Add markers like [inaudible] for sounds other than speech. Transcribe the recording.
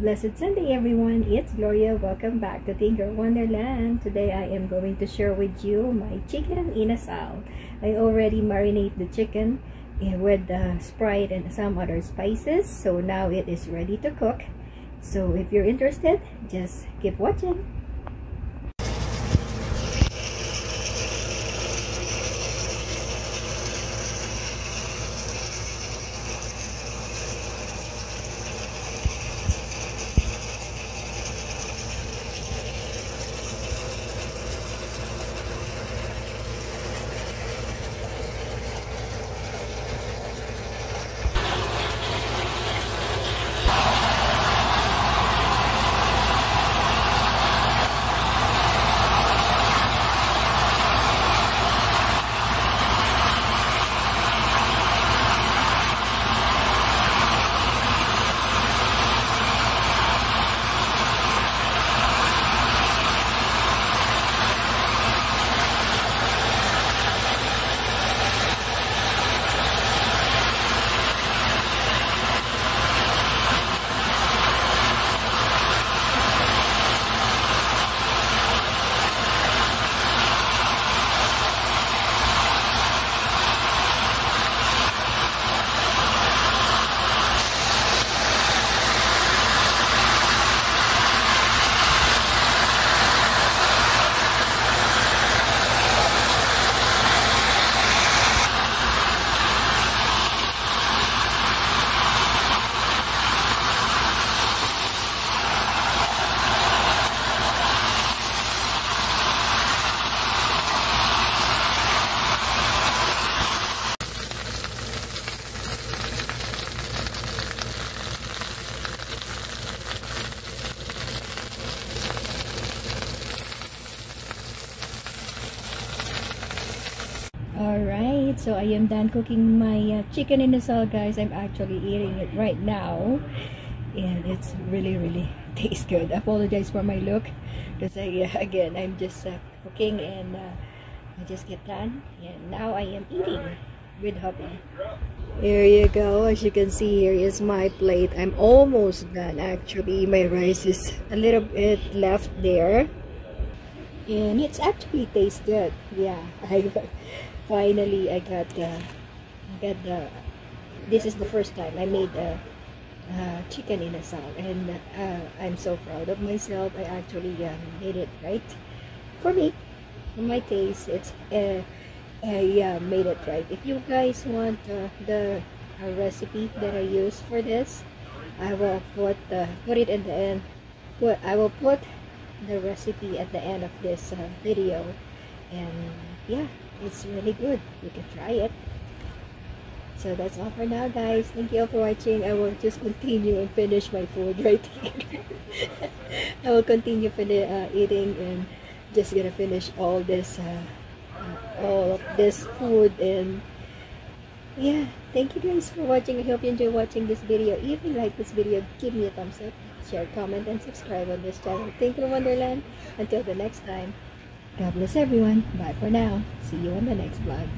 Blessed Sunday everyone, it's Gloria. Welcome back to Tinker Wonderland. Today I am going to share with you my chicken inasal. I already marinate the chicken with the Sprite and some other spices. So now it is ready to cook. So if you're interested, just keep watching. Alright, so I am done cooking my uh, chicken inasal guys. I'm actually eating it right now. And it's really, really [laughs] tastes good. I apologize for my look. Because uh, [laughs] again, I'm just uh, cooking and uh, I just get done. And now I am eating with hubby. Here you go. As you can see, here is my plate. I'm almost done actually. My rice is a little bit left there. And it's actually tastes good. Yeah, [laughs] I finally I got uh, got the this is the first time I made a uh, chicken inasal and uh, I'm so proud of myself. I actually um, made it right for me for my taste. It's uh, I uh, made it right. If you guys want uh, the uh, recipe that I use for this I will put uh, put it in the end. Put I will put the recipe at the end of this uh, video. And yeah it's really good. You can try it. So that's all for now guys. Thank you all for watching. I will just continue and finish my food [laughs] right here. I will continue for uh, eating and just gonna finish all this uh, all of this food and yeah thank you guys for watching i hope you enjoy watching this video if you like this video give me a thumbs up share comment and subscribe on this channel Tinker Wonderland until the next time God bless everyone. Bye for now. See you on the next vlog.